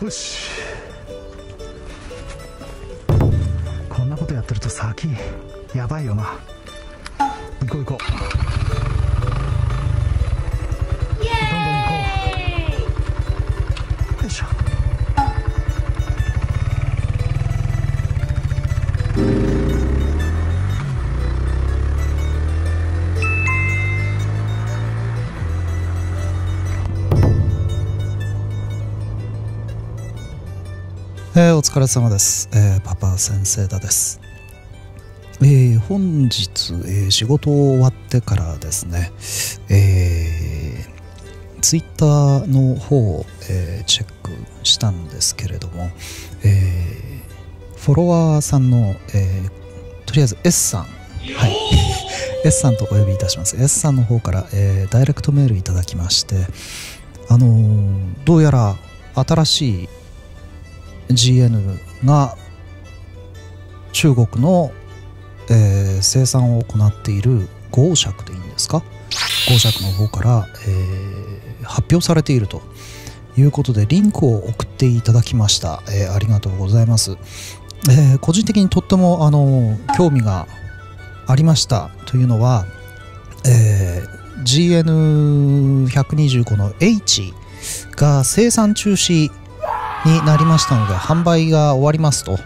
よし。こんなことやってると先やばいよな。行こう行こう。えーお疲れ様です、えーパパ先生だです、えー本日、えー仕事終わってからですね、えツイッターの方を、えーチェックしたんですけれども、えーフォロワーさんの、えーとりあえず S さん。はい。S さんとお呼びいたします。S さんの方から、えーダイレクトメールいただきましてあのどうやら新しい GN が中国の、えー生産を行っている豪爵でいいんですか？豪爵の方から、えー発表されているということでリンクを送っていただきました、えーありがとうございます、えー個人的にとってもあの興味がありました。というのは、えー GN125 の H が生産中止になりましたので販売が終わりますと、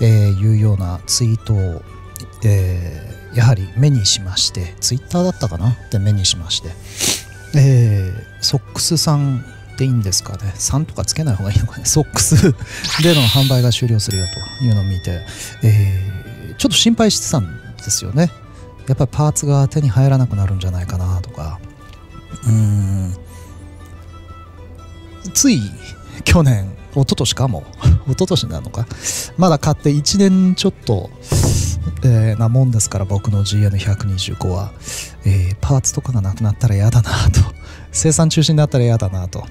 えーいうようなツイートを、えーやはり目にしましてツイッターだったかな？って目にしまして、えーソックスさんでいいんですかね？3とかつけない方がいいのかね？ソックスでの販売が終了するよというのを見て、えーちょっと心配してたんですよね。やっぱりパーツが手に入らなくなるんじゃないかなとか。うん。つい去年一昨年かも。一昨年なのか。まだ買って1年ちょっと、えーなもんですから僕の GN125 は、えーパーツとかがなくなったら嫌だなと。生産中止になったら嫌だなと、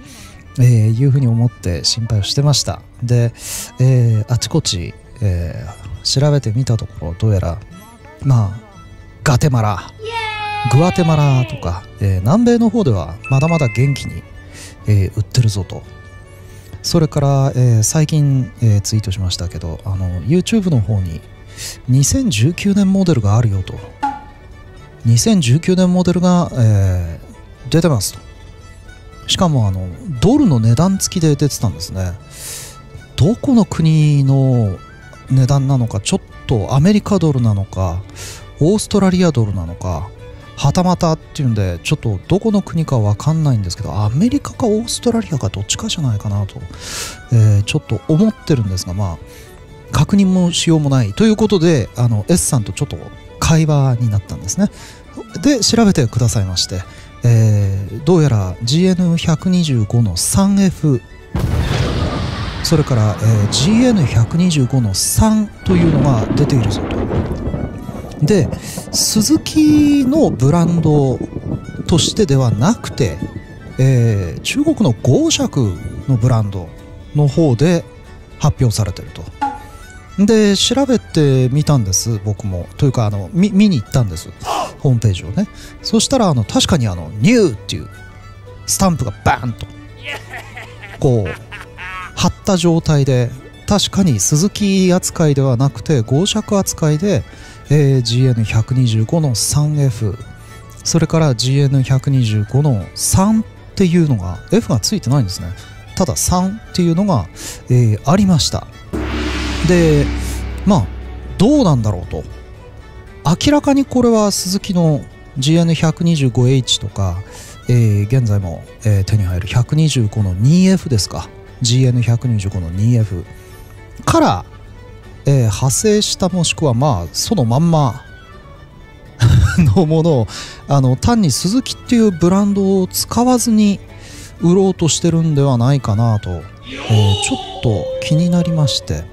えーいうふうに思って心配をしてました。で、えーあちこち、えー調べてみたところどうやらまあガテマラ。グアテマラとか、えー南米の方ではまだまだ元気に、えー売ってるぞとそれから、えー最近、えーツイートしましたけどあの YouTube の方に2019年モデルがあるよと。2019年モデルが、えー出てますと。しかもあのドルの値段付きで出てたんですね。どこの国の値段なのかちょっとアメリカドルなのかオーストラリアドルなのかはたまたっていうんでちょっとどこの国かわかんないんですけどアメリカかオーストラリアかどっちかじゃないかなと、えーちょっと思ってるんですがまあ確認もしようもない。ということであの S さんとちょっと会話になったんですね。で調べてくださいまして、えーどうやら GN125 の 3F それから、えー GN125 の3というのが出ているぞと。でスズキのブランドとしてではなくて、えー中国の豪爵のブランドの方で発表されてると。で調べてみたんです僕も。というかあの見見に行ったんですホームページをね。そしたらあの確かにあの「ニュー」っていうスタンプがバーンとこう貼った状態で確かに鈴木扱いではなくて豪爵扱いで、えー GN125 の 3F それから GN125 の3っていうのが F がついてないんですね。ただ3っていうのが、えーありました。でまあどうなんだろうと。明らかにこれは鈴木の GN125H とか、えー現在も、えー手に入る125の 2F ですか。GN125 の 2F から、えー派生したもしくはまあそのまんま のものをあの単に鈴木っていうブランドを使わずに売ろうとしてるんではないかなと、えーちょっと気になりまして、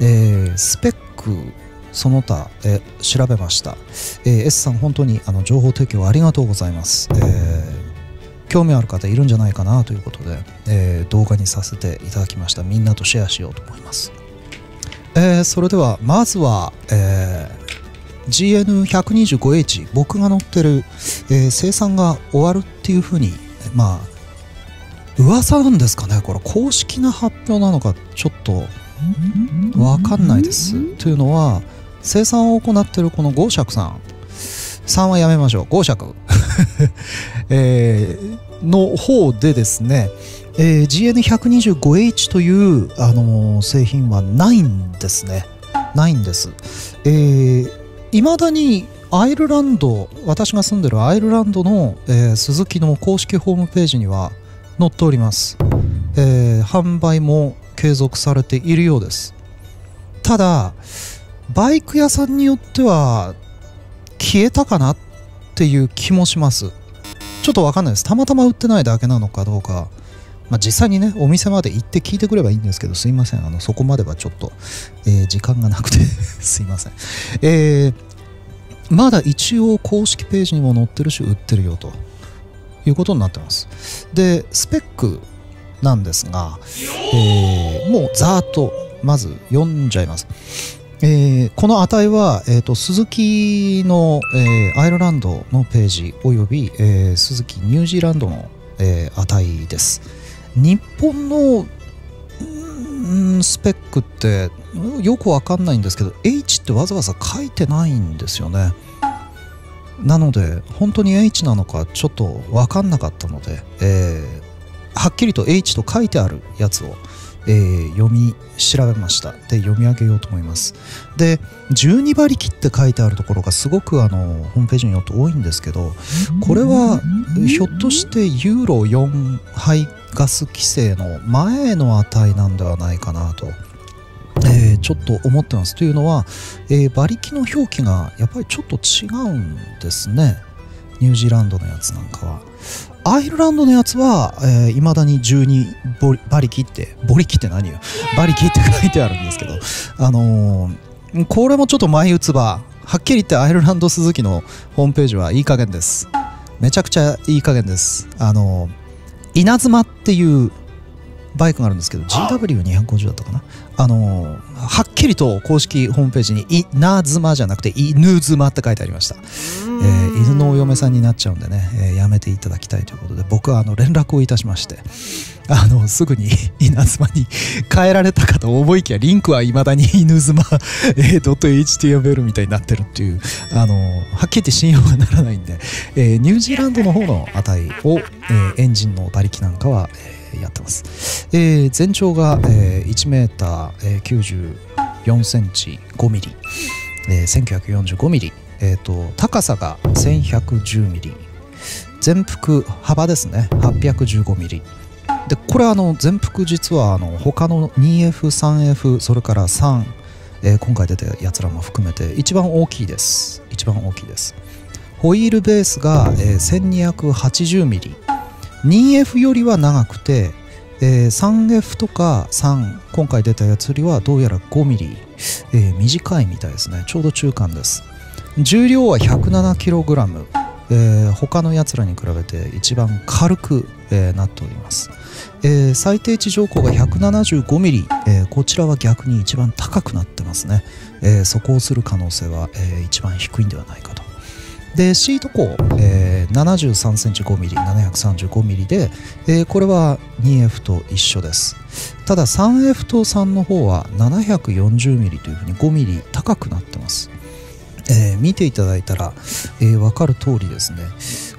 えースペックその他、えー調べました、えー S さん本当にあの情報提供ありがとうございます、えー興味ある方いるんじゃないかなということで、え動画にさせていただきました。みんなとシェアしようと思います、えーそれではまずは、えー GN125H 僕が乗ってる、えー生産が終わるっていうふうにまあ噂なんですかねこれ。公式な発表なのかちょっと分かんないです。というのは生産を行ってるこのゴーシャクさん。3はやめましょう。ゴーシャク、えー、の方でですね、えー、GN125H という、あのー、製品はないんですね。ないんです。えー、未だにアイルランド私が住んでるアイルランドの、えー、スズキの公式ホームページには載っております、えー、販売も継続されているようです。ただバイク屋さんによっては消えたかなっていう気もします。ちょっとわかんないです。たまたま売ってないだけなのかどうか。まあ、実際にねお店まで行って聞いてくればいいんですけどすいません。あのそこまではちょっと、えー、時間がなくて すいません。えー、まだ一応公式ページにも載ってるし売ってるよということになってます。でスペックなんですが、えー、もうざーっとまず読んじゃいます。えー、この値は、えーと、鈴木の、えー、アイルランドのページおよび、えー、鈴木ニュージーランドの、え値です。日本のスペックってよくわかんないんですけど H ってわざわざ書いてないんですよね。なので本当に H なのかちょっとわかんなかったので、えー、はっきりと H と書いてあるやつを、えー、読み調べましたで読み上げようと思いますで12馬力って書いてあるところがすごくあのホームページによって多いんですけどこれはひょっとしてユーロ4排ガス規制の前の値なんではないかなとえー、ちょっと思ってます。というのは、えー、馬力の表記がやっぱりちょっと違うんですね。ニュージーランドのやつなんかは。アイルランドのやつは、えー、だに12馬力って、馬力って何よ？馬力って書いてあるんですけど、あのー、これもちょっと前打つば、はっきり言ってアイルランド鈴木のホームページはいい加減です。めちゃくちゃいい加減です。あのー、稲妻っていうバイクがあるんですけど GW250 だったかな。あのー、はっきりと公式ホームページに「稲妻」じゃなくて「犬妻」って書いてありました、えー、犬のお嫁さんになっちゃうんでね、えー、やめていただきたいということで僕はあの連絡をいたしまして あのすぐに 稲妻に 変えられたかと思いきやリンクはいまだに犬妻、えー、.html みたいになってるっていうあのはっきり言って信用がならないんで、えー、ニュージーランドの方の値を、えー、エンジンの馬力なんかは、えーやってます、えー、全長が、えー、1メーター、94センチ5ミリ、えー、1945ミリ、えーと、高さが1110ミリ。全幅幅ですね。815ミリ。でこれあの全幅実はあの他の 2F3F それから3、えー、今回出たやつらも含めて一番大きいです。一番大きいです。ホイールベースが、えー、1280ミリ。2F よりは長くて、えー、3F とか3今回出たやつよりはどうやら 5mm、えー、短いみたいですね。ちょうど中間です。重量は 107kg、えー、他のやつらに比べて一番軽く、えー、なっております、えー、最低地上高が 175mm、えー、こちらは逆に一番高くなってますね、えー、そこをする可能性は、えー、一番低いんではないかと。でシート高、えー、73センチ5ミリ735ミリで、えー、これは 2F と一緒です。ただ 3F と3の方は740ミリというふうに5ミリ高くなってます、えー、見ていただいたら、えー、分かる通りですね。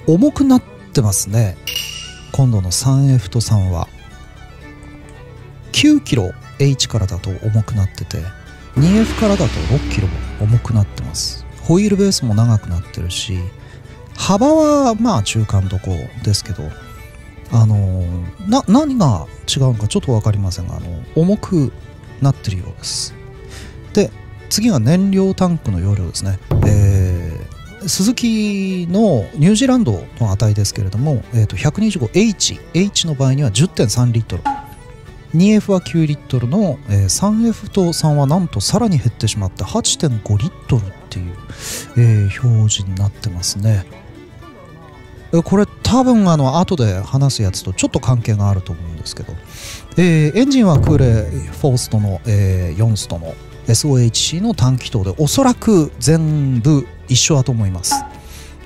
重くなってますね。今度の 3F と3は。9キロ H からだと重くなってて 2F からだと6キロ重くなってます。ホイールベースも長くなってるし幅はまあ中間どこですけどあのな何が違うのかちょっと分かりませんがあの重くなってるようです。で次は燃料タンクの容量ですね、えー、スズキのニュージーランドの値ですけれども、えー、と 125H H の場合には10.3リットル。2F は9リットルの、えー、3F と3はなんとさらに減ってしまって8.5リットルっていう、えー、表示になってますね。これ多分あの後で話すやつとちょっと関係があると思うんですけど、えー、エンジンはクーレ4ストの、えー、4ストの SOHC の短気筒でおそらく全部一緒だと思います、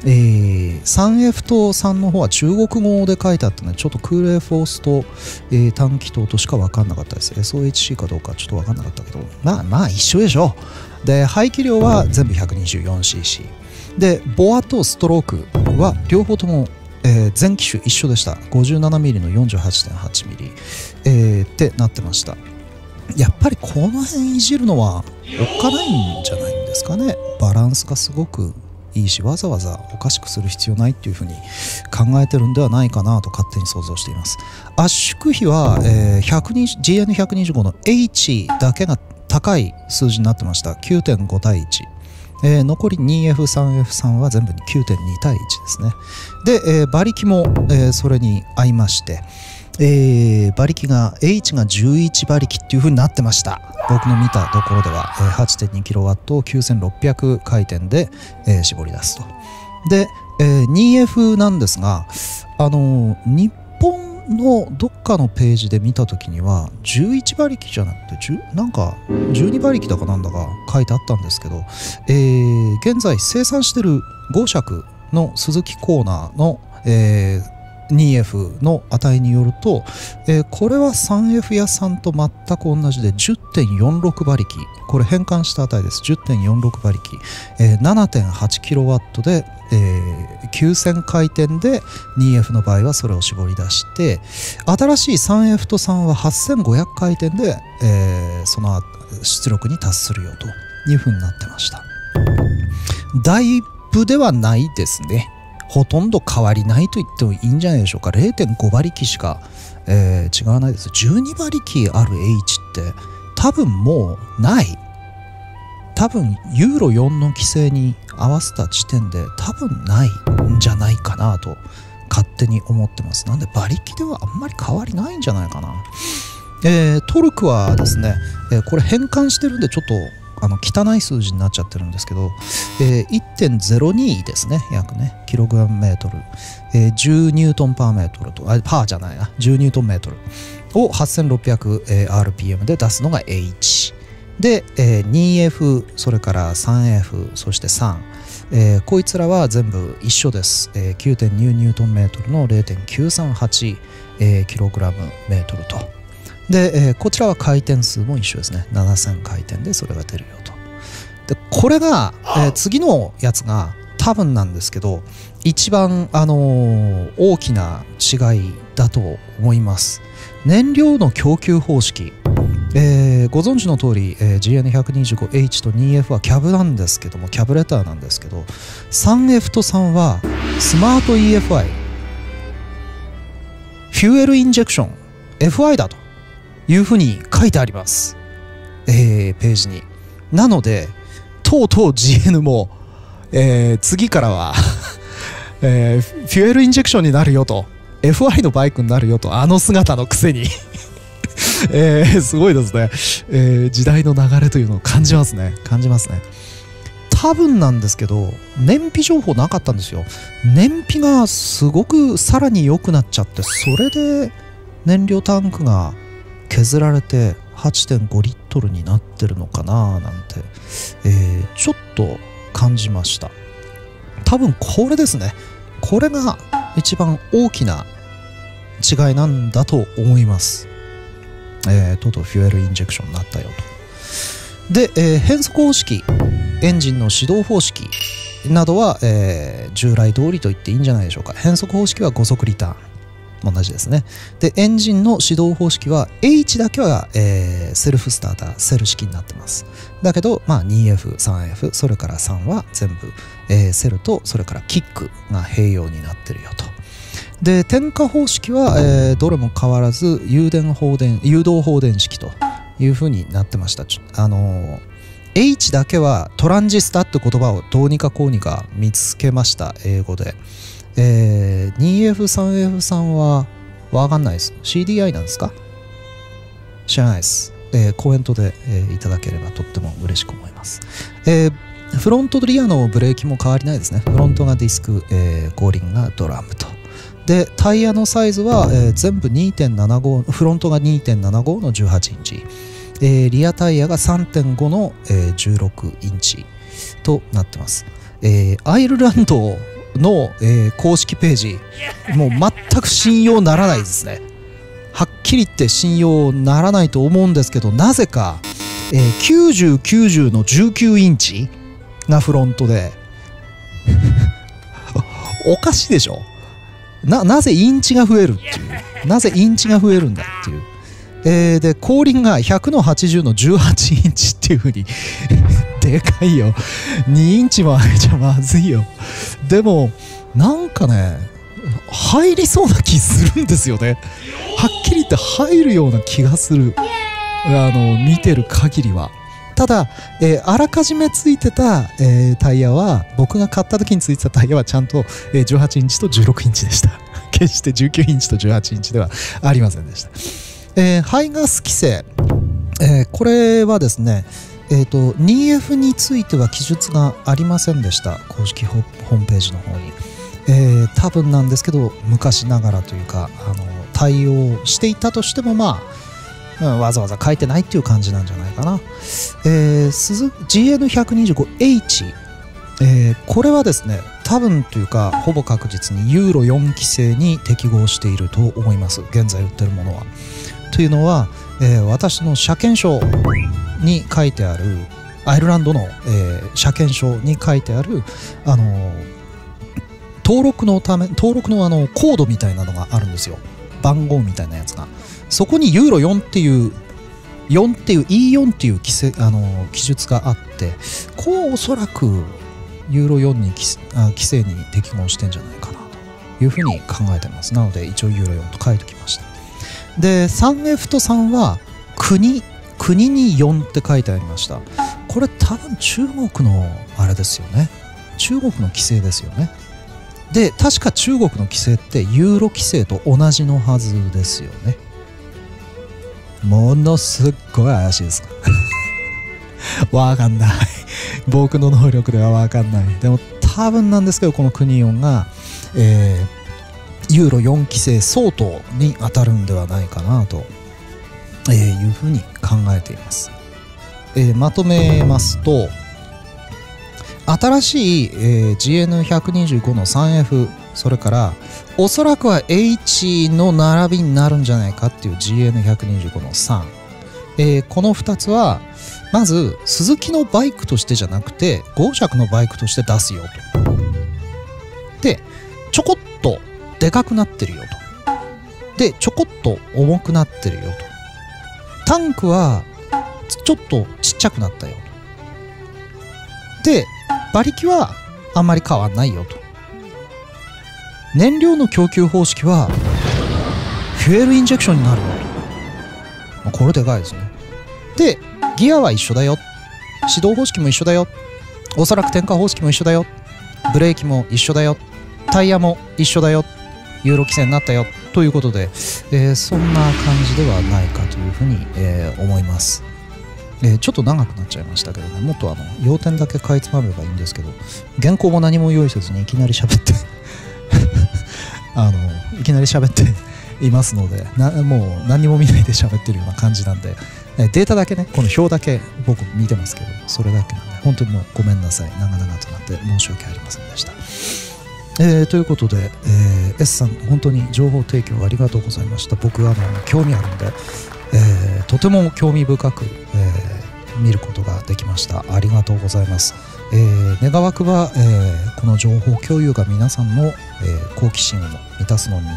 えー、3F と3の方は中国語で書いてあったのでちょっとクーレーフォースと、えー短気筒としか分かんなかったです。SOHC かどうかちょっと分かんなかったけど。まあまあ一緒でしょで排気量は全部 124cc でボアとストロークは両方とも、えー全機種一緒でした。57mm の 48.8mm、えーってなってました。やっぱりこの辺いじるのはおっかないんじゃないんですかね。バランスがすごくいいしわざわざおかしくする必要ないっていうふうに考えてるんではないかなと勝手に想像しています。圧縮比は、えー、GN125 の H だけが高い数字になってました。9.5対1えー残り 2F3F3 は全部に9.2対1ですね。で、えー馬力も、えーそれに合いまして、えー馬力が H が11馬力っていう風になってました。僕の見たところでは、え 8.2kW を9600回転で、えー絞り出すと。で、えー 2F なんですがあのー日本のどっかのページで見た時には11馬力じゃなくて10なんか12馬力だかなんだか書いてあったんですけど、えー現在生産してる5尺の鈴木コーナーの、えー 2F の値によると、えーこれは 3F や3と全く同じで10.46馬力。これ変換した値です。10.46馬力、えー 7.8kW で、えー9000回転で 2F の場合はそれを絞り出して新しい 3F と3は8500回転で、えーその出力に達するよというふうになってました。だいぶではないですね。ほとんど変わりないと言ってもいいんじゃないでしょうか。0.5馬力しか、えー違わないです。12馬力ある H って多分もうない。多分ユーロ4の規制に合わせた時点で多分ないんじゃないかなと勝手に思ってます。なんで馬力ではあんまり変わりないんじゃないかな。えートルクはですね、えーこれ変換してるんでちょっとあの汚い数字になっちゃってるんですけど、えー1.02ですね約ねキログラムメートル、えー10ニュートンパーメートルとあパーじゃないな。10ニュートンメートル。を 8600rpm で出すのが H で、えー 2F それから 3F そして3えーこいつらは全部一緒です、えー9.2ニュートンメートルの0.938、えーキログラムメートルと。で、えーこちらは回転数も一緒ですね。7000回転でそれが出るよと。でこれが、えー次のやつが多分なんですけど一番、あのー大きな違いだと思います。燃料の供給方式。えーご存知の通り、えー GN125H と 2F はキャブなんですけどもキャブレターなんですけど 3F と3はスマート EFI フューエルインジェクション。FI だというふうに書いてあります、えーページに。なのでとうとう GN も、えー次からは、えーフュエルインジェクションになるよと FI のバイクになるよとあの姿のくせに。えーすごいですね、えー時代の流れというのを感じますね。感じますね。多分なんですけど燃費情報なかったんですよ。燃費がすごくさらに良くなっちゃってそれで燃料タンクが削られて8.5リットルになってるのかななんて、えーちょっと感じました。多分これですね。これが一番大きな違いなんだと思います。えーとうとうフュエルインジェクションになったよと。で、えー変速方式エンジンの始動方式などは、えー従来通りと言っていいんじゃないでしょうか。変速方式は5速リターン。同じですね。でエンジンの始動方式は H だけは、えーセルフスターターセル式になってます。だけど、まあ、2F、3F それから3は全部、えーセルとそれからキックが併用になってるよと。で点火方式は、えーどれも変わらず誘電放電誘導放電式というふうになってました。あの H だけはトランジスタって言葉をどうにかこうにか見つけました英語で、えー 2F、3F んはわかんないです。CDI なんですか？知らないです、えーコメントで、えーいただければとっても嬉しく思います、えーフロントとリアのブレーキも変わりないですね。フロントがディスク、えー後輪がドラムと。でタイヤのサイズは、えー全部2.75フロントが2.75の18インチ、えーリアタイヤが3.5の、えー16インチとなってます、えーアイルランドの、えー公式ページ。もう全く信用ならないですね。はっきり言って信用ならないと思うんですけどなぜか、えー9090の19インチがフロントで。おかしいでしょ？ななぜインチが増えるっていう？なぜインチが増えるんだっていう。えーで後輪が100の80の18インチっていう風に でかいよ。2インチも上げちゃまずいよ。でもなんかね入りそうな気するんですよね。はっきり言って入るような気がする。あの見てる限りは。ただ、えーあらかじめついてた、えータイヤは僕が買った時についてたタイヤはちゃんと、えー18インチと16インチでした。決して19インチと18インチではありませんでした。えー排ガス規制、えーこれはですね、えー、と 2F については記述がありませんでした。公式ホームページの方に、えー多分なんですけど昔ながらというかあの対応していたとしてもまあ、うんわざわざ書いてないっていう感じなんじゃないかな、えー、GN125H、えーこれはですね多分というかほぼ確実にユーロ4規制に適合していると思います。現在売ってるものは。というのは、えー私の車検証に書いてあるアイルランドの、えー車検証に書いてあるあのー登録のため登録のあのコードみたいなのがあるんですよ。番号みたいなやつが。そこにユーロ4っていう4っていう E4 っていう規制あの記述があってこうおそらくユーロ4に規制あ規制に適合してんじゃないかなというふうに考えてます。なので一応ユーロ4と書いておきました。で 3F と3は国国に4って書いてありました。これ多分中国のあれですよね。中国の規制ですよね。で確か中国の規制ってユーロ規制と同じのはずですよね。ものすっごい怪しいです。わかんない。僕の能力ではわかんない。でも多分なんですけどこの国4が、えーユーロ4規制相当に当たるんではないかなと、えいうふうに考えています、えーまとめますと新しい、えー GN125 の 3F それからおそらくは H の並びになるんじゃないかっていう GN125 の3、えーこの2つはまず鈴木のバイクとしてじゃなくて5尺のバイクとして出すよと。でちょこっとでかくなってるよと。でちょこっと重くなってるよと。タンクはちょっとちっちゃくなったよと。で馬力はあんまり変わんないよと。燃料の供給方式はフュエルインジェクションになるよと。まこれでかいですね。でギアは一緒だよ。指導方式も一緒だよ。おそらく点火方式も一緒だよ。ブレーキも一緒だよ。タイヤも一緒だよ。ユーロ規制になったよということで、えーそんな感じではないかというふうに、えー思います、えーちょっと長くなっちゃいましたけどねもっとあの要点だけかいつまめばいいんですけど原稿も何も用意せずにいきなり喋って あのいきなり喋って いますのでなもう何も見ないで喋ってるような感じなんでデータだけねこの表だけ僕見てますけどそれだけなんで本当にもうごめんなさい。長々となって申し訳ありませんでした。えーということで、えー S さん本当に情報提供ありがとうございました。僕はあの興味あるんで、えーとても興味深く、えー見ることができました。ありがとうございます、えー願わくば、えーこの情報共有が皆さんの、えー好奇心を満たすのに、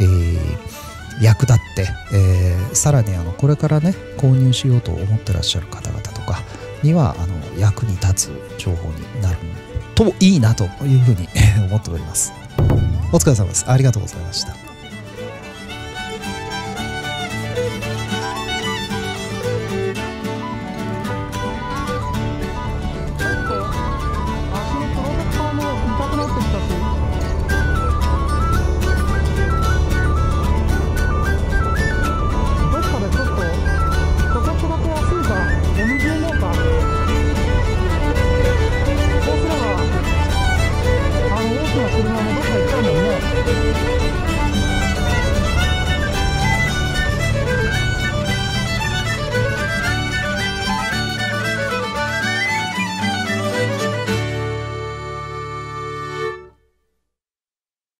えー役立って、えーさらにあのこれからね購入しようと思ってらっしゃる方々とかにはあの役に立つ情報になるといいなというふうにえ 思っております。お疲れ様です。ありがとうございました。